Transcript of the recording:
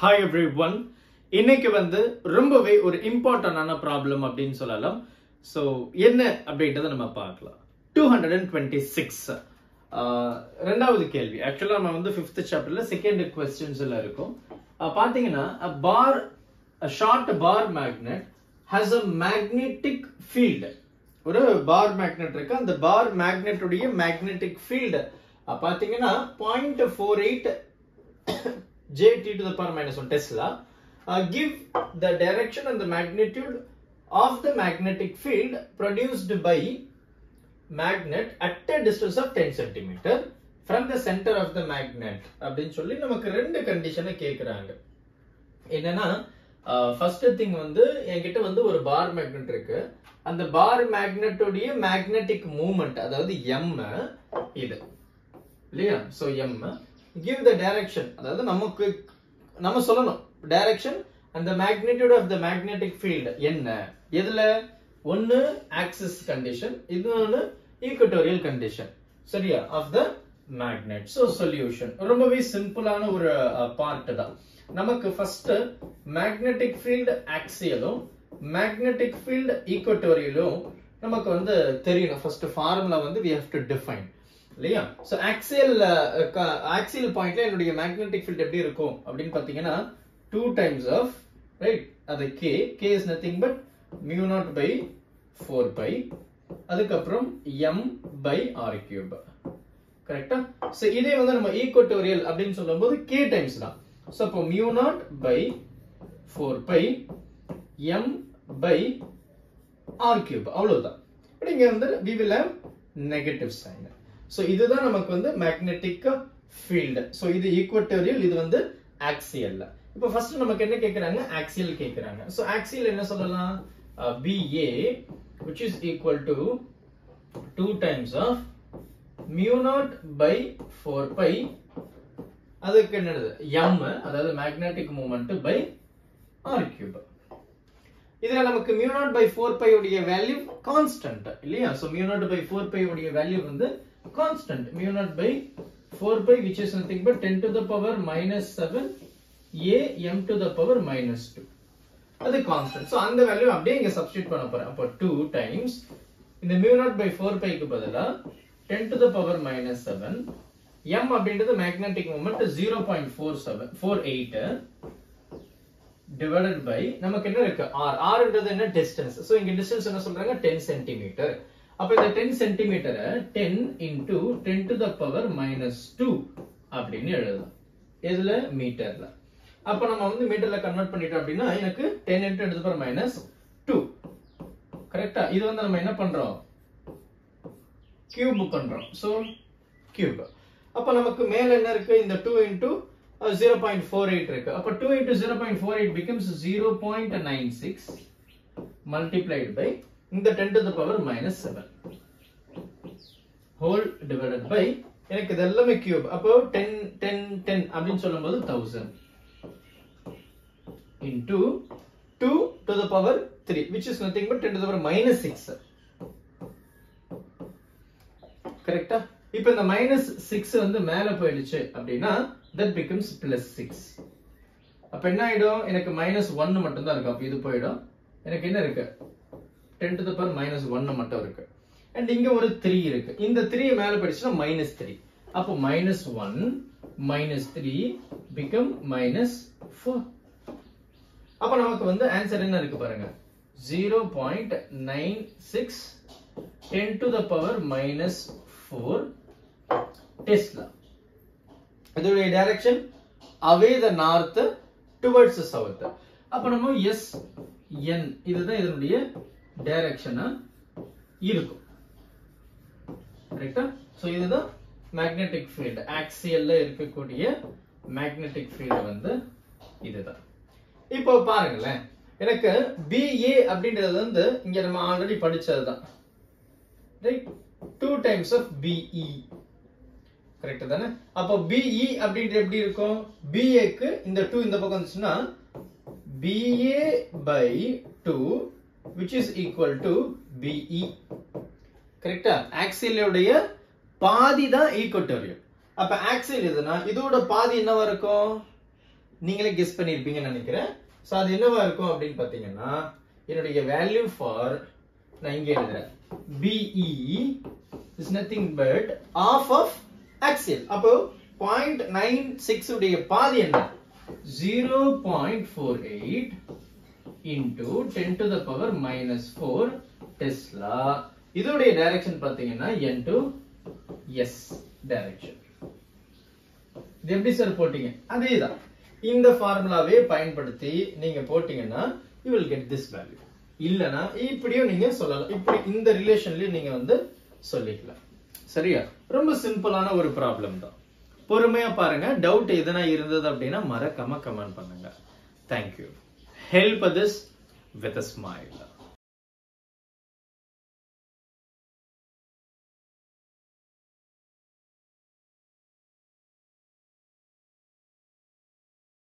Hi every one இன்னைக்கு வந்து ரொம்பவே ஒரு இம்பார்ட்டண்டான ப்ராப்ளம் அப்படின்னு சொல்லலாம். ஸோ என்ன அப்படின்றத நம்ம பார்க்கலாம். Two hundred and twenty six ரெண்டாவது கேள்வி. ஆக்சுவலாக நம்ம வந்து ஃபிஃப்த் சாப்டர்ல செகண்ட் கொஸ்டின்ஸ்ல இருக்கும். பார்த்தீங்கன்னா bar short bar magnet has a magnetic field ஒரு பார் மேக்னெட் இருக்கு. அந்த பார் மேக்னெட்டுடைய மேக்னெட்டிக் ஃபீல்டு பார்த்தீங்கன்னா point four eight jt to the power minus 1 Tesla uh, give the direction and the magnitude of the magnetic field produced by magnet at a distance of 10 centimeter from the center of the magnet அப்படின்னு சொல்லி நமக்கு ரெண்டு கண்டிஷனை கேட்குறாங்க என்னன்னா first thing வந்து என்கிட்ட வந்து ஒரு பார் மேக்னெட் இருக்கு அந்த பார் மேக்னெட்டுடைய மேக்னெட்டிக் மூமெண்ட் அதாவது எம் இது இல்லையா so M give the direction அதாவது நமக்கு நம்ம சொல்லணும். டைரக்ஷன் அந்த magnitude of the magnetic field என்ன? எதுல? ஒன்னு ஆக்சிஸ் கண்டிஷன் இன்னொன்னு ஈக்குவட்டோரியல் கண்டிஷன் சரியா? Of the magnet so solution ரொம்பவே சிம்பிளான ஒரு பார்ட் தான். நமக்கு ஃபர்ஸ்ட் மேக்னெட்டிக் ஃபீல்டு ஆக்சியலும் மேக்னெட்டிக் ஃபீல்டு ஈக்குவட்டோரியலும் நமக்கு வந்து தெரியணும். ஃபர்ஸ்ட் ஃபார்முலா வந்து வி ஹவ் டு டிஃபைன் இல்லையா? சோ ஆக்சியல் ஆக்சியல் பாயிண்ட்ல என்னுடைய மேக்னெட்டிக் ஃபீல்ட் எப்படி இருக்கும் அப்படின்னு பாத்தீங்கன்னா டூ டைம்ஸ் ஆஃப் ரைட் அது k k is nothing but mu naught by four pi அதுக்கப்புறம் எம் பை ஆர் கியூப் கரெக்டா சோ இதே வந்து நம்ம ஈக்குவட்டோரியல் அப்படின்னு சொல்லும்போது கே டைம்ஸ் தான். சோ அப்போ mu naught by four pi M by r cube அவ்வளவுதான். இங்க வந்து we will have negative sign so இதுதான் நமக்கு வந்து மேக்னெட்டிக் ஃபீல்டு ஸோ இது ஈக்குவட்டோரியல் இது வந்து ஆக்சியல் இப்போ ஃபர்ஸ்ட் நமக்கு என்ன கேட்குறாங்க ஆக்சியல் கேக்குறாங்க. ஸோ ஆக்சியல் என்ன சொல்லலாம்? B A which is equal to 2 times of mu naught by 4 pi. அதுக்கு என்னது? M அதாவது magnetic moment by r cube. இதுல நமக்கு mu naught by 4 pi உடைய வேல்யூ கான்ஸ்டன்ட் இல்லையா? So mu naught by 4 pi உடைய வேல்யூ வந்து constant mu naught by 4 pi which is nothing but 10 to the power minus 7 a m to the power minus 2 அது constant. So அந்த value அப்படியே இங்க substitute பண்ண போறேன். அப்போ 2 times இந்த mu naught by 4 pi க்கு பதிலா 10 to the power minus 7 m அப்படின்றது magnetic moment 0.47 48 டிவைடட் பை நமக்கு என்ன இருக்கு? R. R rன்றது என்ன? distance. So இங்க distance என்ன சொல்றாங்க? 10 சென்டிமீட்டர் அப்ப இந்த 10 சென்டிமீட்டரை 10 into 10 to the power minus two அப்படின்னு எழுதலாம். எதுல? மீட்டர்ல அப்ப நம்ம வந்து மீட்டர்ல கன்வெர்ட் பண்ணிட்டோம் அப்படின்னா எனக்கு 10 இன்டு எடுத்து பவர் மைனஸ் டூ கரெக்டா இது வந்து நம்ம என்ன பண்றோம்? கியூப் பண்றோம். சோ கியூப் அப்ப நமக்கு மேல என்ன இருக்கு? இந்த two into zero point four eight இருக்கு. அப்ப two into zero point four eight becomes zero point nine six multiplied by இந்த ten to the power minus seven whole divided by எனக்கு இது எல்லாமே கியூப் அப்போ டென் டென் டென் அப்படின்னு சொல்லும்போது thousand into two to the power three which is nothing but ten to the power minus six கரெக்டா இப்போ இந்த மைனஸ் சிக்ஸ் வந்து மேல போயிடுச்சு அப்படின்னா தட் பிகம்ஸ் பிளஸ் சிக்ஸ் அப்ப என்ன ஆயிடும்? எனக்கு மைனஸ் ஒன்னு மட்டும் தான் இருக்கும். அப்ப இது போயிடும். எனக்கு என்ன இருக்கு? Ten to the power minus ஒன்னு மட்டும் இருக்கு. அண்ட் இங்க ஒரு த்ரீ இருக்கு. இந்த த்ரீ மேல படிச்சுன்னா மைனஸ் த்ரீ அப்போ minus one minus three become minus four அப்ப நமக்கு வந்து ஆன்சர் என்ன இருக்கு பாருங்க. Zero point nine six ten to the power minus four tesla இதோடைய direction away the north towards south அப்ப நம்ம எஸ் என் இதுதான் இதனுடைய டைரக்ஷனா இருக்கும். கரெக்டா சோ இதுதான் மேக்னெட்டிக் ஃபீல்டு ஆக்சியல்ல இருக்கக்கூடிய மேக்னெட்டிக் ஃபீல்டு வந்து இதுதான் இப்போ பாருங்களேன். எனக்கு பிஏ அப்படின்றது வந்து இங்க நம்ம already படிச்சதுதான் right two times of B E correct தானே? அப்போ பிஇ அப்படின்றது எப்படி இருக்கும்? பிஏக்கு இந்த டூ இந்த பக்கம் வந்துச்சுன்னா B A by two which is equal to B E கரெக்டா ஆக்சிலுடைய பாதி தான் ஈக்குவட்டோரியல் அப்ப ஆக்சில் இதுனா இதோட பாதி என்னவா இருக்கும்? நீங்களே கெஸ் பண்ணிருப்பீங்கன்னு நினைக்கிறேன். ஸோ அது என்னவா இருக்கும் அப்படின்னு பார்த்தீங்கன்னா என்னுடைய வேல்யூ ஃபார் நான் இங்கே எழுதுறேன். B E is nothing but half of axial அப்போ பாயிண்ட் நைன் சிக்ஸ் உடைய பாதி என்ன? Zero point four eight into ten to the power minus four tesla இதோடைய டைரக்ஷன் பார்த்தீங்கன்னா என் டு எஸ் டைரக்ஷன் இது எப்படி சார் போட்டீங்க? அதேதான். இந்த ஃபார்முலாவே பயன்படுத்தி நீங்க போட்டீங்கன்னா you will get this value இல்லனா இப்படியும் நீங்க சொல்லலாம். இப்படி இந்த ரிலேஷன்லயும் நீங்க வந்து சொல்லிக்கலாம். சரியா? ரொம்ப சிம்பிளான ஒரு ப்ராப்ளம் தான். பொறுமையா பாருங்க. டவுட் எதனா இருந்தது அப்படின்னா மறக்காம கமெண்ட் பண்ணுங்க. Thank you help this with a smile